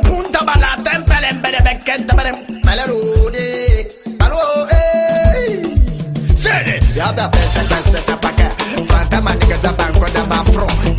punta para la temple en Sede, the set up a. Fanta man, nigga, the bank the front.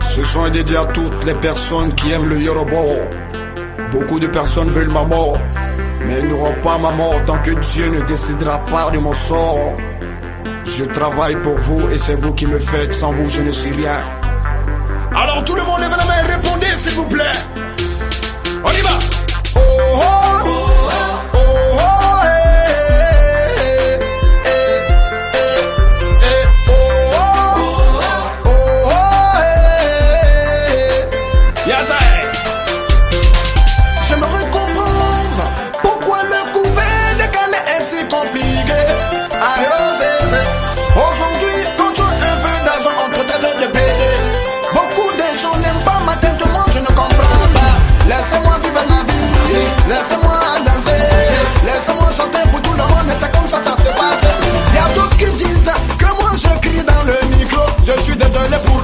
Ce son est dédié à toutes les personnes qui aiment le Yorobo. Beaucoup de personnes veulent ma mort, mais n'auront pas ma mort tant que Dieu ne décidera pas de mon sort. Je travaille pour vous et c'est vous qui me faites, sans vous je ne suis rien. Alors tout le monde lève la main répondez s'il vous plaît. On y va Je suis désolé pour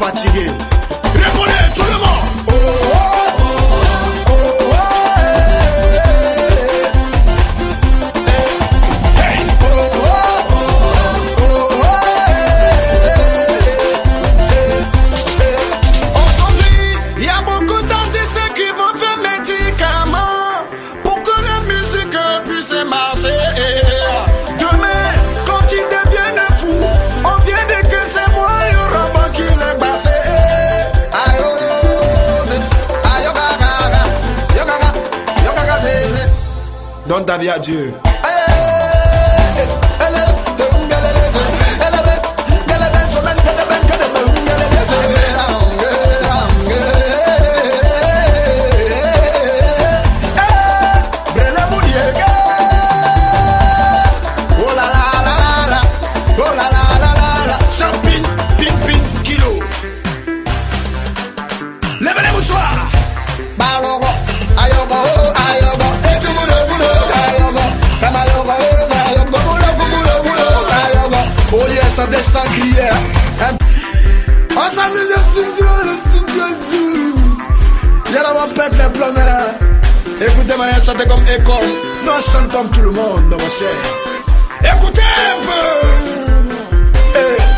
fatigué Donne ta vie à Dieu. Levez-les, ayoko, oh. essa dessa cria. Essa mídia estudiosa, estudiosa. Y'a la mapette, les plans là. Écoutez-moi, chanter comme école. Nous chantons tout le monde, monsieur. Écoutez un peu. Hey.